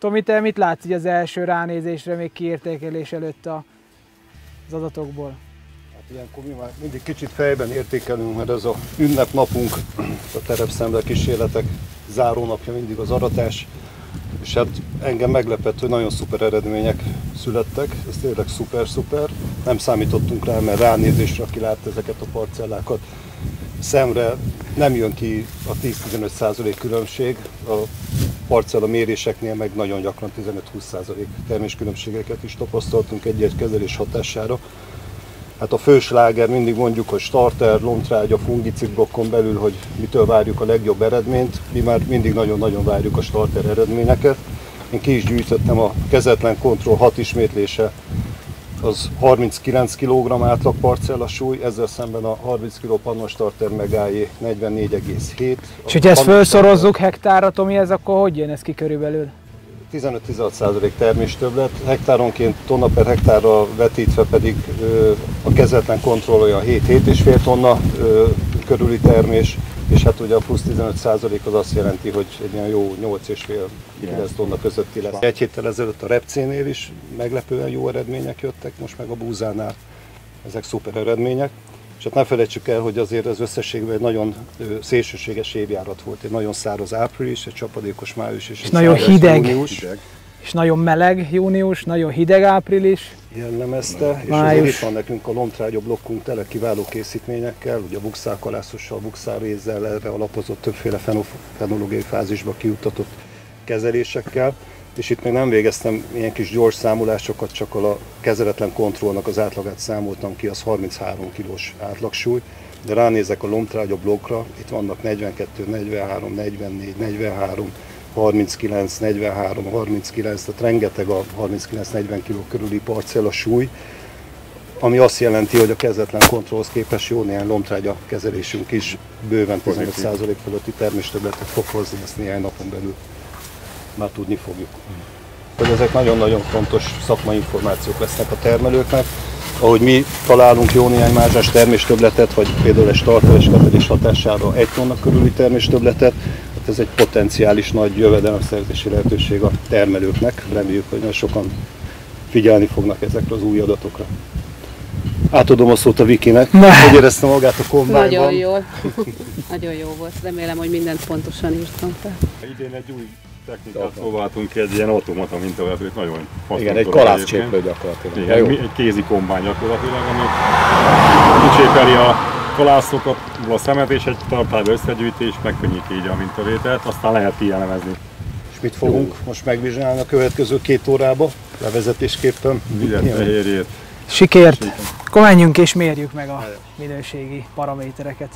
Tomi, te mit látsz így az első ránézésre, még kiértékelés előtt a, az adatokból? Hát ilyenkor mi már mindig kicsit fejben értékelünk, mert ez a ünnepnapunk, a terepszemle kísérletek zárónapja mindig az aratás, és hát engem meglepett, hogy nagyon szuper eredmények születtek, ez tényleg szuper-szuper. Nem számítottunk rá, mert ránézésre, aki látta ezeket a parcellákat, szemre nem jön ki a 10-15% különbség, a parcella méréseknél meg nagyon gyakran 15-20% terméskülönbségeket is tapasztaltunk egy-egy kezelés hatására. Hát a fősláger mindig mondjuk, hogy starter, lomtrágya, fungicid blokkon belül, hogy mitől várjuk a legjobb eredményt. Mi már mindig nagyon-nagyon várjuk a starter eredményeket. Én ki is gyűjtöttem a kezetlen kontroll 6 ismétlése az 39 kg átlag parcella súly, ezzel szemben a 30 kg pannos starter megállé 44,7. És hogyha ezt felszorozzuk hektárra, Tomi, ez akkor hogy jön ez ki körülbelül? 15-16% termés többlet, hektáronként tonna per hektárra vetítve pedig ö, a kezetlen kontrollja 7-7,5 tonna ö, körüli termés, és hát ugye a plusz 15% az azt jelenti, hogy egy ilyen jó 8,5-9 tonna közötti lesz. Egy héttel ezelőtt a repcénél is meglepően jó eredmények jöttek, most meg a búzánál ezek szuper eredmények. És hát ne felejtsük el, hogy azért az összességben egy nagyon szélsőséges évjárat volt, egy nagyon száraz április, egy csapadékos május és, és egy nagyon hideg. június. hideg. És nagyon meleg június, nagyon hideg április. Jellemezte, és május. azért itt van nekünk a lomtrágya blokkunk tele kiváló készítményekkel, ugye a bukszálkalászossal, bukszárrézzel, erre alapozott többféle fenológiai fázisba kiutatott kezelésekkel és itt még nem végeztem ilyen kis gyors számolásokat, csak a kezeletlen kontrollnak az átlagát számoltam ki, az 33 kilós átlagsúly, de ránézek a lomtrágya blokkra, itt vannak 42, 43, 44, 43, 39, 43, 39, tehát rengeteg a 39-40 kg körüli parcella súly, ami azt jelenti, hogy a kezetlen kontrollhoz képest jó néhány lomtrágya kezelésünk is bőven 15% fölötti terméstöbletet fog hozni ezt néhány napon belül már tudni fogjuk. Hogy ezek nagyon-nagyon fontos szakmai információk lesznek a termelőknek, ahogy mi találunk jó néhány mázsás terméstöbletet, vagy például egy starteres kezelés hatására egy tonna körüli terméstöbletet, hát ez egy potenciális nagy jövedelemszerzési lehetőség a termelőknek. Reméljük, hogy nagyon sokan figyelni fognak ezekre az új adatokra. Átadom a szót a Vikinek. Hogy érezte magát a kombányban? Nagyon jól. Nagyon jó volt. Remélem, hogy mindent pontosan írtam fel. Idén egy új technikát próbáltunk ki, egy ilyen automata mintavetőt, nagyon Igen, egy kalászcséplő gyakorlatilag. Igen, egy kézi kombány gyakorlatilag, ami kicsépeli a kalászokat, a szemet és egy tartályba összegyűjtés, megkönnyíti így a mintavételt, aztán lehet kielemezni. És mit fogunk jó. most megvizsgálni a következő két órába, levezetésképpen? Ügyet, fehérjét. Sikert! Akkor menjünk és mérjük meg a minőségi paramétereket.